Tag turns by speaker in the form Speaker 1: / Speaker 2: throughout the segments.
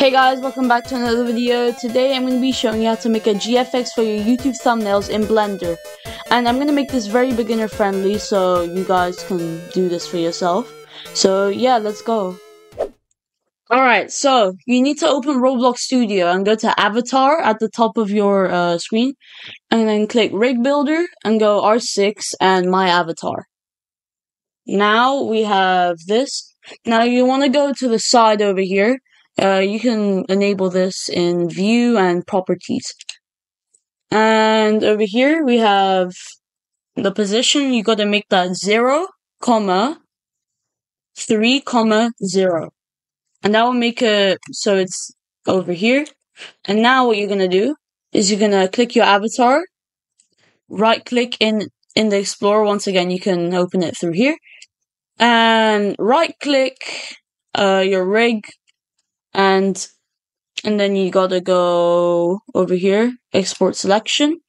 Speaker 1: Hey guys, welcome back to another video. Today I'm going to be showing you how to make a GFX for your YouTube thumbnails in Blender. And I'm going to make this very beginner friendly so you guys can do this for yourself. So yeah, let's go. Alright, so you need to open Roblox Studio and go to Avatar at the top of your uh, screen. And then click Rig Builder and go R6 and My Avatar. Now we have this. Now you want to go to the side over here uh, you can enable this in view and properties. And over here we have the position. You got to make that zero, comma, three, comma, zero. And that will make it so it's over here. And now what you're going to do is you're going to click your avatar, right click in, in the Explorer. Once again, you can open it through here and right click, uh, your rig and and then you gotta go over here, export selection.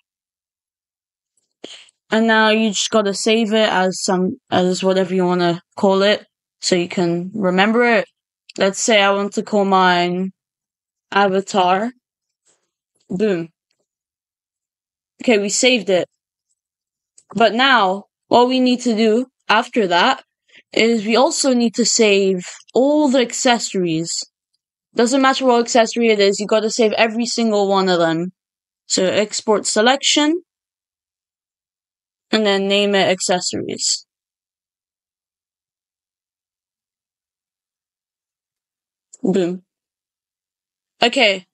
Speaker 1: And now you just gotta save it as some, as whatever you wanna call it, so you can remember it. Let's say I want to call mine avatar. Boom. Okay, we saved it. But now, what we need to do after that is we also need to save all the accessories doesn't matter what accessory it is, you gotta save every single one of them. So export selection, and then name it accessories. Boom. Okay.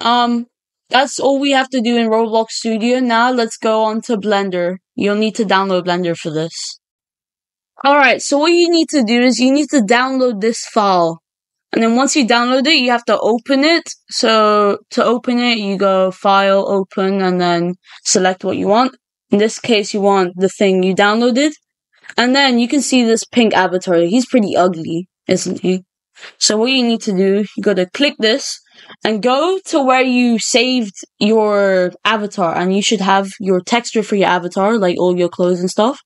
Speaker 1: Um, that's all we have to do in Roblox Studio. Now let's go on to Blender. You'll need to download Blender for this. Alright, so what you need to do is you need to download this file. And then once you download it, you have to open it. So to open it, you go file, open, and then select what you want. In this case, you want the thing you downloaded. And then you can see this pink avatar. He's pretty ugly, isn't he? So what you need to do, you gotta click this and go to where you saved your avatar and you should have your texture for your avatar, like all your clothes and stuff.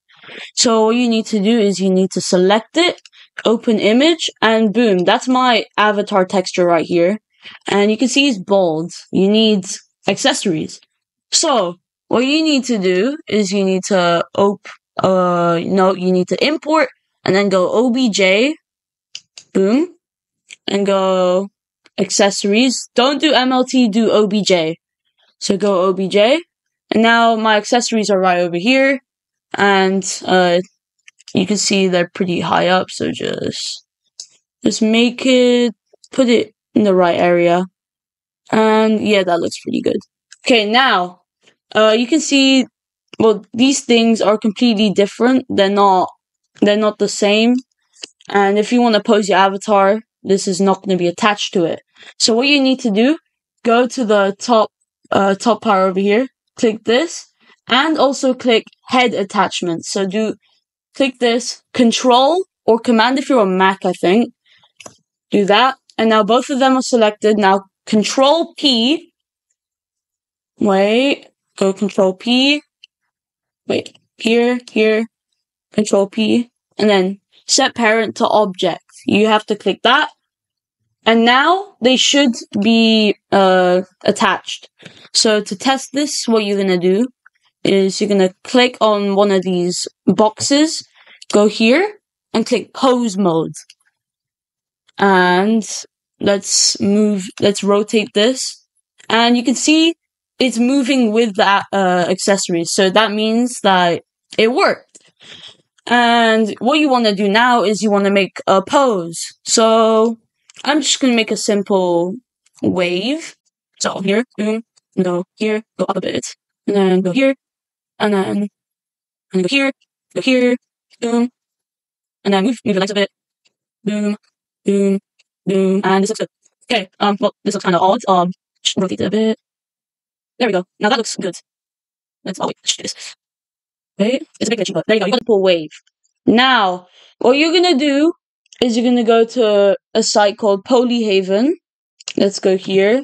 Speaker 1: So what you need to do is you need to select it open image, and boom, that's my avatar texture right here. And you can see he's bald. You need accessories. So, what you need to do is you need to op, uh, no, you need to import and then go obj, boom, and go accessories. Don't do MLT, do obj. So go obj. And now my accessories are right over here. And, uh, you can see they're pretty high up, so just, just make it, put it in the right area. And yeah, that looks pretty good. Okay, now, uh, you can see, well, these things are completely different. They're not, they're not the same. And if you want to pose your avatar, this is not going to be attached to it. So what you need to do, go to the top, uh, top bar over here, click this, and also click head attachment. So do click this control or command if you're on Mac, I think. Do that. And now both of them are selected. Now control P. Wait, go control P. Wait, here, here, control P. And then set parent to object. You have to click that. And now they should be uh, attached. So to test this, what you're gonna do is you're gonna click on one of these boxes, go here and click pose mode. And let's move, let's rotate this. And you can see it's moving with that uh, accessory. So that means that it worked. And what you want to do now is you want to make a pose. So I'm just going to make a simple wave. So here, boom, go here, go up a bit, and then go here, and then and go here, go here, boom, and then move, move the legs a bit, boom, boom, boom, and this looks good. Okay, um, well, this looks kind of odd. Um, rotate it a bit. There we go. Now that looks good. Let's, oh wait, let's do this. Okay, it's a bit glitchy, but there you go. You got the pull wave. Now, what you're gonna do is you're gonna go to a site called Polyhaven. Let's go here.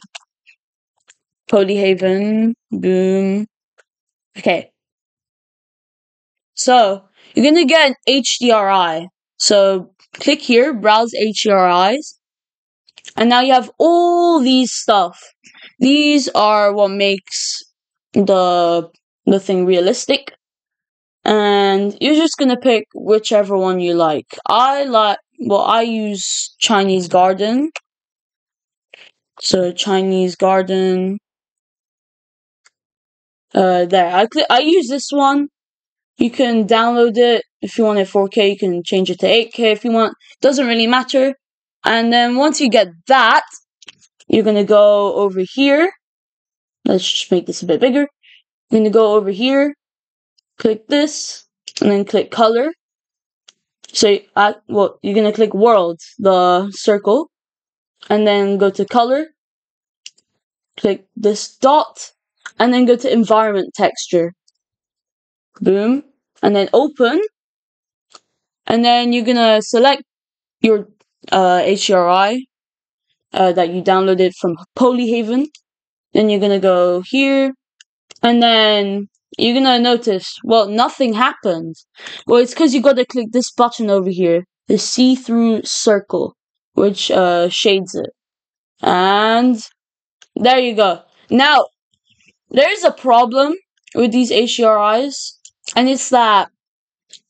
Speaker 1: Polyhaven. Boom. Okay. So, you're gonna get an HDRI. So, click here, browse HDRIs. And now you have all these stuff. These are what makes the the thing realistic. And you're just gonna pick whichever one you like. I like well I use Chinese garden. So Chinese garden. Uh there. I I use this one. You can download it if you want it 4K, you can change it to 8K if you want. Doesn't really matter. And then once you get that, you're gonna go over here. Let's just make this a bit bigger. You're gonna go over here, click this, and then click color. So, uh, well, you're gonna click world, the circle, and then go to color. Click this dot, and then go to environment texture. Boom. And then open. And then you're gonna select your uh, uh, that you downloaded from Polyhaven. Then you're gonna go here, and then you're gonna notice, well, nothing happened. Well, it's because you gotta click this button over here, the see-through circle, which uh, shades it. And there you go. Now, there's a problem with these HDRIs, and it's that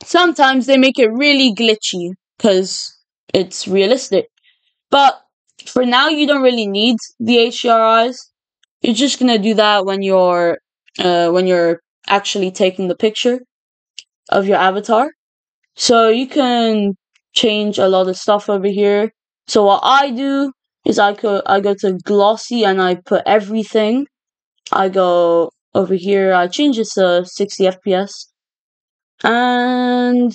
Speaker 1: sometimes they make it really glitchy because it's realistic. But for now, you don't really need the HDRIs. You're just gonna do that when you're uh, when you're actually taking the picture of your avatar. So you can change a lot of stuff over here. So what I do is I go I go to glossy and I put everything. I go over here. I change this to 60 FPS, and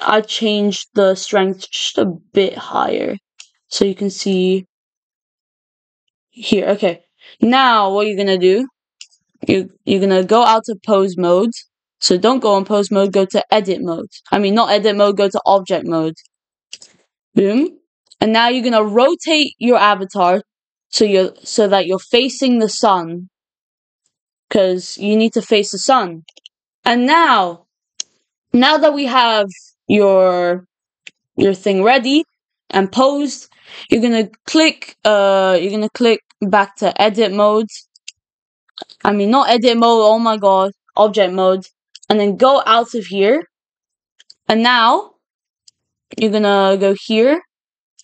Speaker 1: I changed the strength just a bit higher. So you can see here. Okay. Now what you're gonna do, you you're gonna go out to pose mode. So don't go on pose mode, go to edit mode. I mean not edit mode, go to object mode. Boom. And now you're gonna rotate your avatar so you're so that you're facing the sun. Cause you need to face the sun. And now now that we have your your thing ready and posed, you're gonna click uh you're gonna click back to edit mode. I mean not edit mode, oh my god, object mode. And then go out of here. And now you're gonna go here,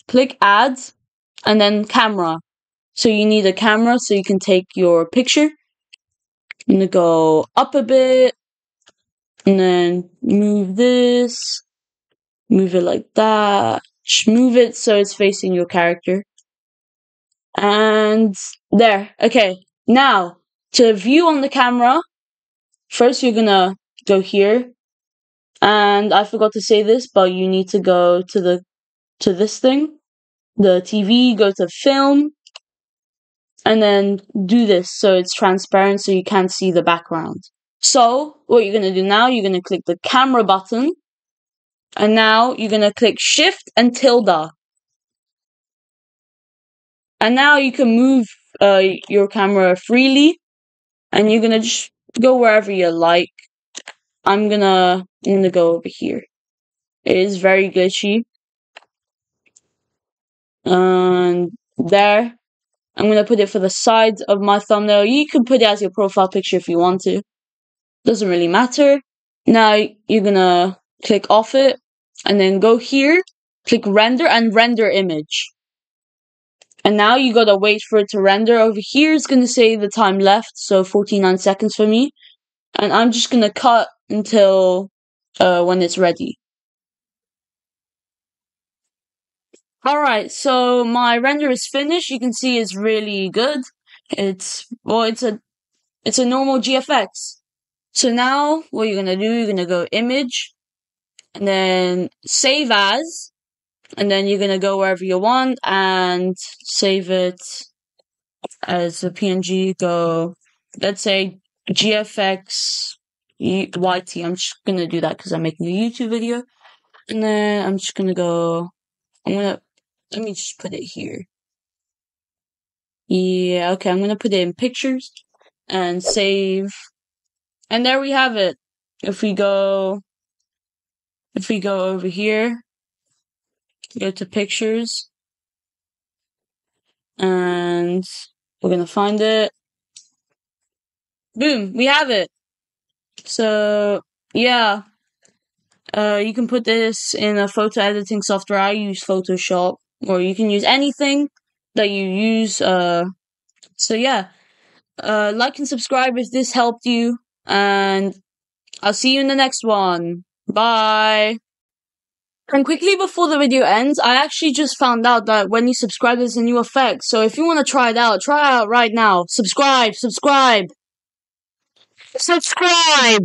Speaker 1: click add, and then camera. So you need a camera so you can take your picture. I'm gonna go up a bit and then move this, move it like that, move it so it's facing your character. And there. Okay. Now, to view on the camera, first you're gonna go here. And I forgot to say this, but you need to go to the to this thing, the TV, go to film, and then do this so it's transparent so you can't see the background. So, what you're gonna do now, you're gonna click the camera button, and now you're gonna click shift and tilde. And now you can move uh, your camera freely, and you're gonna just go wherever you like. I'm gonna I'm gonna go over here. It is very glitchy. And there. I'm gonna put it for the sides of my thumbnail. You can put it as your profile picture if you want to. Doesn't really matter. Now you're gonna click off it and then go here, click render and render image. And now you gotta wait for it to render. Over here it's gonna say the time left, so 49 seconds for me. And I'm just gonna cut until uh, when it's ready. Alright, so my render is finished. You can see it's really good. It's, well, it's a, it's a normal GFX. So now what you're gonna do, you're gonna go image, and then save as, and then you're gonna go wherever you want and save it as a PNG. Go, let's say GFX YT. I'm just gonna do that because I'm making a YouTube video, and then I'm just gonna go. I'm gonna let me just put it here. Yeah, okay. I'm gonna put it in pictures and save and there we have it. If we go, if we go over here, go to pictures, and we're gonna find it. Boom, we have it. So yeah, uh, you can put this in a photo editing software. I use Photoshop, or you can use anything that you use. Uh, so yeah, uh, like and subscribe if this helped you, and I'll see you in the next one. Bye. And quickly before the video ends, I actually just found out that when you subscribe, there's a new effect. So if you want to try it out, try it out right now. Subscribe, subscribe. Subscribe!